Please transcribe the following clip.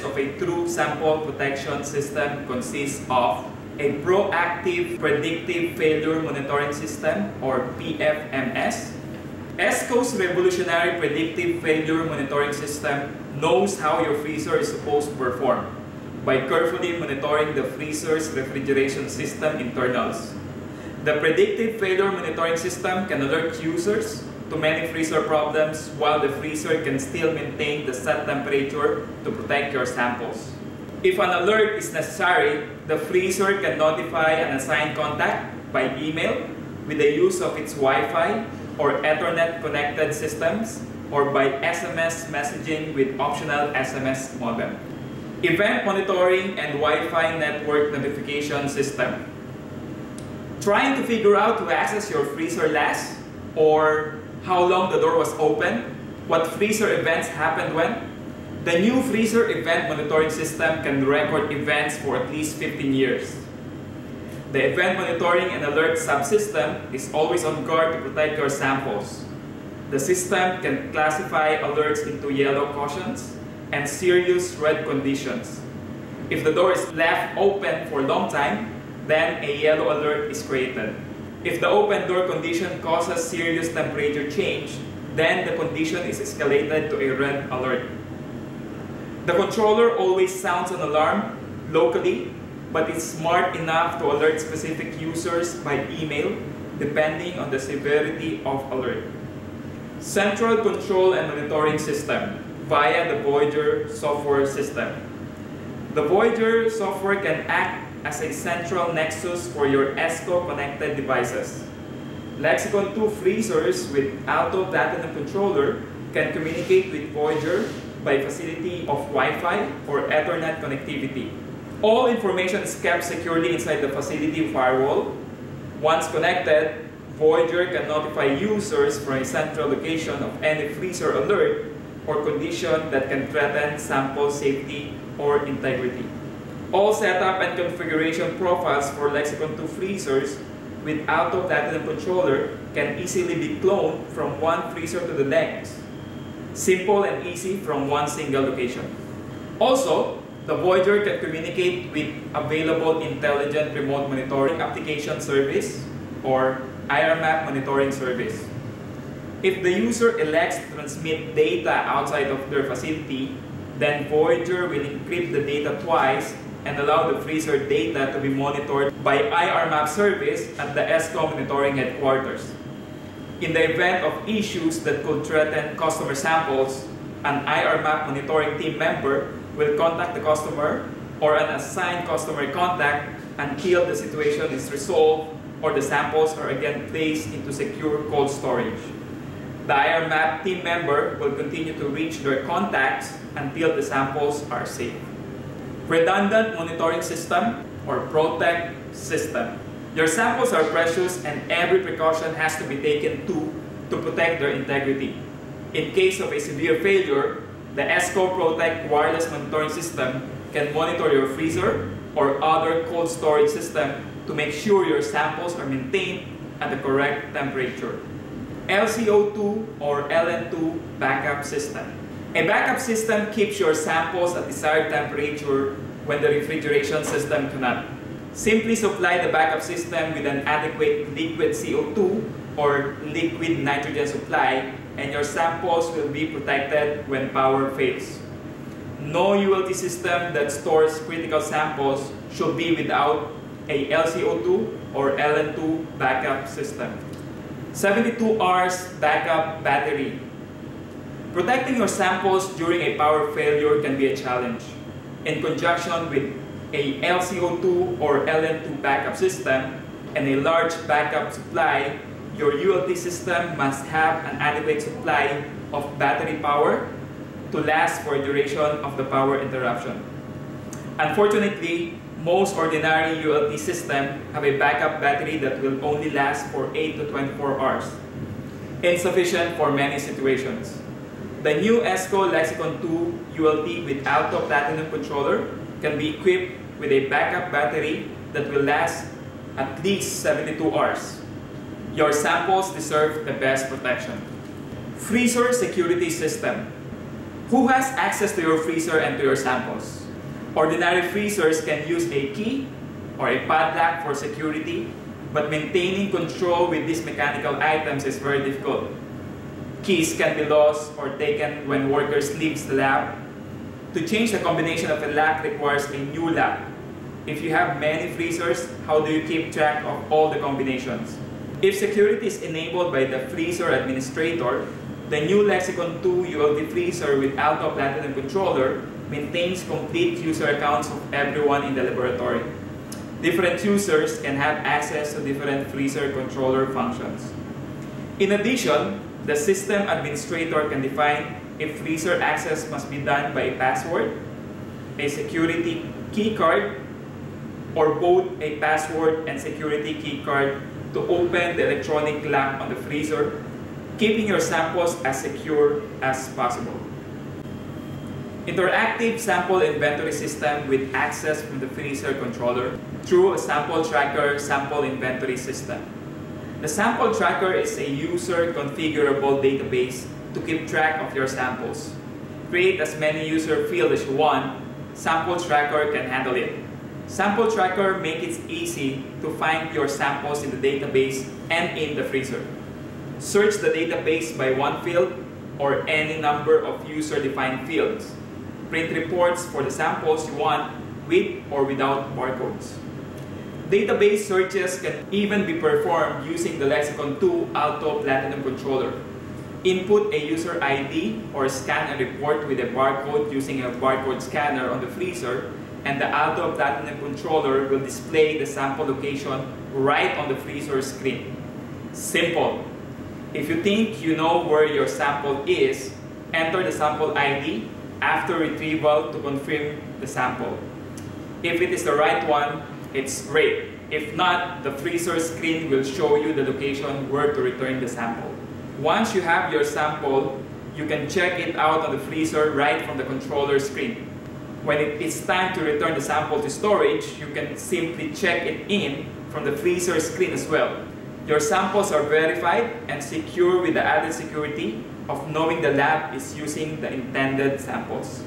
of a true sample protection system consists of a proactive predictive failure monitoring system or PFMS. ESCO's revolutionary predictive failure monitoring system knows how your freezer is supposed to perform by carefully monitoring the freezer's refrigeration system internals. The predictive failure monitoring system can alert users to many freezer problems while the freezer can still maintain the set temperature to protect your samples. If an alert is necessary, the freezer can notify an assigned contact by email with the use of its Wi-Fi or Ethernet connected systems or by SMS messaging with optional SMS modem. Event monitoring and Wi-Fi network notification system. Trying to figure out to access your freezer last or how long the door was open, what freezer events happened when. The new freezer event monitoring system can record events for at least 15 years. The event monitoring and alert subsystem is always on guard to protect your samples. The system can classify alerts into yellow cautions, and serious red conditions. If the door is left open for a long time, then a yellow alert is created. If the open door condition causes serious temperature change, then the condition is escalated to a red alert. The controller always sounds an alarm locally, but it's smart enough to alert specific users by email depending on the severity of alert. Central Control and Monitoring System via the Voyager software system. The Voyager software can act as a central nexus for your ESCO connected devices. Lexicon 2 freezers with Alto Platinum controller can communicate with Voyager by facility of Wi-Fi or Ethernet connectivity. All information is kept securely inside the facility firewall. Once connected, Voyager can notify users from a central location of any freezer alert or condition that can threaten sample safety or integrity. All setup and configuration profiles for Lexicon 2 freezers with Alto Platinum controller can easily be cloned from one freezer to the next. Simple and easy from one single location. Also, the Voyager can communicate with available Intelligent Remote Monitoring Application Service or IRMAP monitoring service. If the user elects to transmit data outside of their facility, then Voyager will encrypt the data twice and allow the freezer data to be monitored by IRMAP service at the ESCO monitoring headquarters. In the event of issues that could threaten customer samples, an IRMAP monitoring team member will contact the customer or an assigned customer contact until the situation is resolved or the samples are again placed into secure cold storage. The IRMAP team member will continue to reach their contacts until the samples are safe. Redundant monitoring system or PROTECT system. Your samples are precious and every precaution has to be taken to, to protect their integrity. In case of a severe failure, the ESCO PROTECT wireless monitoring system can monitor your freezer or other cold storage system to make sure your samples are maintained at the correct temperature. LCO2 or LN2 backup system. A backup system keeps your samples at desired temperature when the refrigeration system cannot. Simply supply the backup system with an adequate liquid CO2 or liquid nitrogen supply and your samples will be protected when power fails. No ULT system that stores critical samples should be without a LCO2 or LN2 backup system. 72 hours backup battery. Protecting your samples during a power failure can be a challenge. In conjunction with a LCO2 or LN2 backup system and a large backup supply, your ULT system must have an adequate supply of battery power to last for duration of the power interruption. Unfortunately, most ordinary ULT systems have a backup battery that will only last for 8 to 24 hours, insufficient for many situations. The new ESCO Lexicon 2 ULT with Alto Platinum controller can be equipped with a backup battery that will last at least 72 hours. Your samples deserve the best protection. Freezer Security System Who has access to your freezer and to your samples? Ordinary freezers can use a key or a padlock for security, but maintaining control with these mechanical items is very difficult. Keys can be lost or taken when workers leave the lab. To change the combination of a lock requires a new lock. If you have many freezers, how do you keep track of all the combinations? If security is enabled by the freezer administrator, the new Lexicon 2 ULT freezer with Alto Platinum controller maintains complete user accounts of everyone in the laboratory. Different users can have access to different freezer controller functions. In addition, the system administrator can define if freezer access must be done by a password, a security key card, or both a password and security key card to open the electronic lock on the freezer keeping your samples as secure as possible. Interactive sample inventory system with access from the freezer controller through a sample tracker sample inventory system. The sample tracker is a user configurable database to keep track of your samples. Create as many user fields as you want, sample tracker can handle it. Sample tracker makes it easy to find your samples in the database and in the freezer. Search the database by one field or any number of user-defined fields. Print reports for the samples you want with or without barcodes. Database searches can even be performed using the Lexicon 2 Alto Platinum controller. Input a user ID or scan a report with a barcode using a barcode scanner on the freezer and the Alto Platinum controller will display the sample location right on the freezer screen. Simple, if you think you know where your sample is, enter the sample ID after retrieval to confirm the sample. If it is the right one, it's great. If not, the freezer screen will show you the location where to return the sample. Once you have your sample, you can check it out on the freezer right from the controller screen. When it is time to return the sample to storage, you can simply check it in from the freezer screen as well. Your samples are verified and secure with the added security of knowing the lab is using the intended samples.